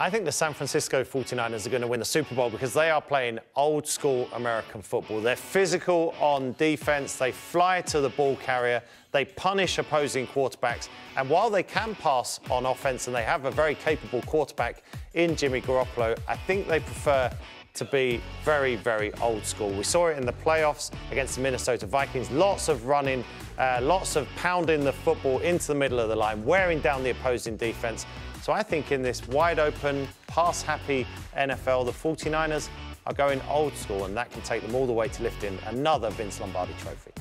I think the San Francisco 49ers are going to win the Super Bowl because they are playing old school American football. They're physical on defense, they fly to the ball carrier, they punish opposing quarterbacks, and while they can pass on offense and they have a very capable quarterback in Jimmy Garoppolo, I think they prefer to be very, very old school. We saw it in the playoffs against the Minnesota Vikings. Lots of running, uh, lots of pounding the football into the middle of the line, wearing down the opposing defense. So I think in this wide open, pass happy NFL, the 49ers are going old school, and that can take them all the way to lifting another Vince Lombardi trophy.